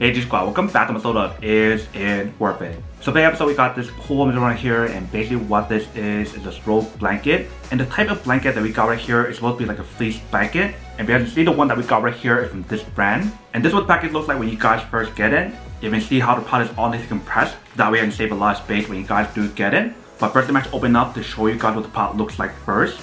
Hey G Squad, welcome back to my of Is It Worth It? So today episode we got this cool image right here and basically what this is is a throw blanket and the type of blanket that we got right here is supposed to be like a fleece blanket and you can see the one that we got right here is from this brand and this is what the package looks like when you guys first get it. You can see how the product is all nicely compressed that way I can save a lot of space when you guys do get it. But first let me open up to show you guys what the product looks like first.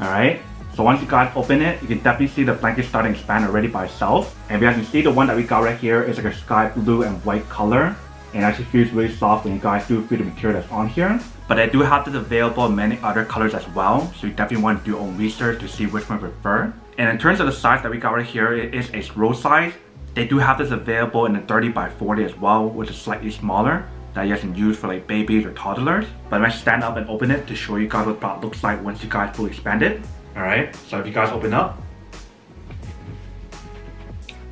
Alright, so once you guys open it, you can definitely see the blanket starting to expand already by itself. And you guys can see the one that we got right here is like a sky blue and white color. And actually feels really soft when you guys do feel the material that's on here. But I do have this available in many other colors as well. So you definitely want to do your own research to see which one you prefer. And in terms of the size that we got right here, it is a throw size. They do have this available in a 30 by 40 as well, which is slightly smaller that you guys can use for like babies or toddlers. But I'm gonna stand up and open it to show you guys what the product looks like once you guys fully expand it. Alright, so if you guys open up,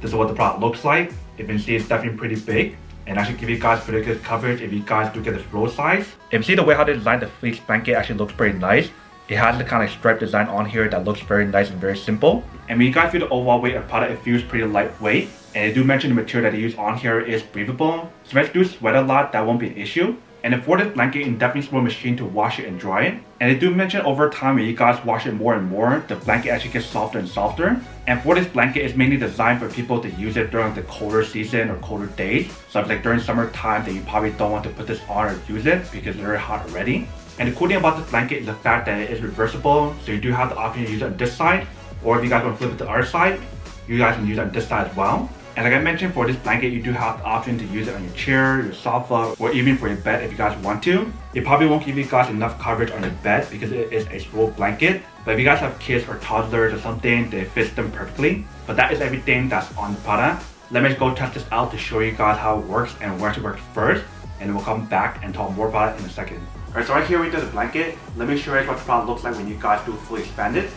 this is what the product looks like. You can see it's definitely pretty big and actually give you guys pretty good coverage if you guys do get the throw size. If you see the way how they designed the fleece blanket actually looks pretty nice. It has the kind of stripe design on here that looks very nice and very simple. And when you guys feel the overall weight of the product, it feels pretty lightweight. And they do mention the material that they use on here is breathable. So if you do sweat a lot, that won't be an issue. And for this blanket, you can definitely small machine to wash it and dry it. And they do mention over time when you guys wash it more and more, the blanket actually gets softer and softer. And for this blanket, it's mainly designed for people to use it during the colder season or colder days. So if like during summertime, then you probably don't want to put this on or use it because it's very hot already. And the cool thing about this blanket is the fact that it is reversible. So you do have the option to use it on this side, or if you guys want to flip it to the other side, you guys can use it on this side as well. And like I mentioned, for this blanket, you do have the option to use it on your chair, your sofa, or even for your bed if you guys want to. It probably won't give you guys enough coverage on your bed because it is a small blanket. But if you guys have kids or toddlers or something, they fit them perfectly. But that is everything that's on the product. Let me go test this out to show you guys how it works and where to work first. And we'll come back and talk more about it in a second. Alright, so right here we did the blanket. Let me show you guys what the product looks like when you guys do fully expand it.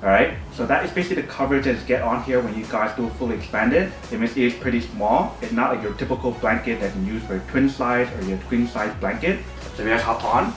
Alright, so that is basically the coverage that you get on here when you guys do fully expanded. it. Means it is pretty small. It's not like your typical blanket that you use for your twin size or your queen size blanket. So if you guys hop on,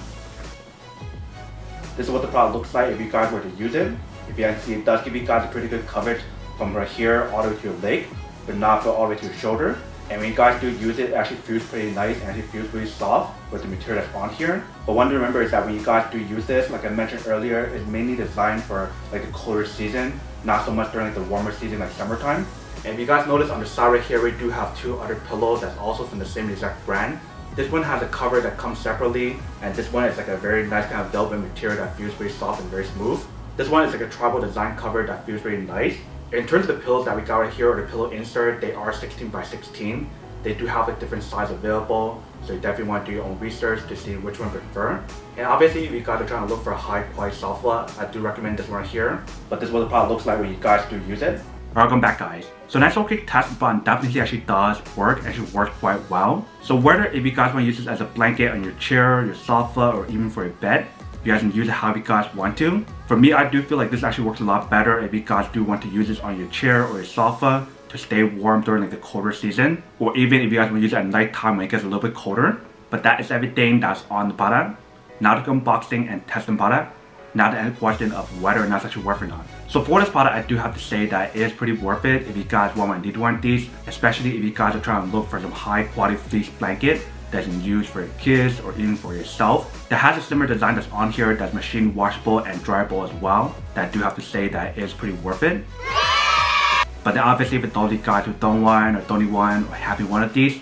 this is what the product looks like if you guys were to use it. If you guys see, it does give you guys a pretty good coverage from right here all the way to your leg, but not for all the way to your shoulder. And when you guys do use it, it actually feels pretty nice and actually feels really soft with the material that's on here. But one to remember is that when you guys do use this, like I mentioned earlier, it's mainly designed for like the colder season, not so much during like, the warmer season like summertime. And if you guys notice on the side right here, we do have two other pillows that's also from the same exact brand. This one has a cover that comes separately, and this one is like a very nice kind of velvet material that feels very soft and very smooth. This one is like a tribal design cover that feels very nice. In terms of the pillows that we got right here or the pillow insert, they are 16 by 16. They do have like different size available, so you definitely want to do your own research to see which one you prefer. And obviously, if you guys are trying to look for a high quality sofa, I do recommend this one here. But this is what the product looks like when you guys do use it. Welcome back guys. So natural quick test button definitely actually does work, actually works quite well. So whether if you guys want to use this as a blanket on your chair, your sofa, or even for your bed, you guys can use it how you guys want to. For me, I do feel like this actually works a lot better if you guys do want to use this on your chair or your sofa to stay warm during like the colder season, or even if you guys want to use it at night time when it gets a little bit colder. But that is everything that's on the product. Now to unboxing and testing product. Now the question of whether or not it's actually worth it or not. So for this product, I do have to say that it is pretty worth it if you guys want to need one of these, especially if you guys are trying to look for some high quality fleece blanket that you can use for your kids or even for yourself. That has a similar design that's on here that's machine washable and dryable as well. That I do have to say that is pretty worth it. But then obviously for those guys who don't want or don't one or having one of these,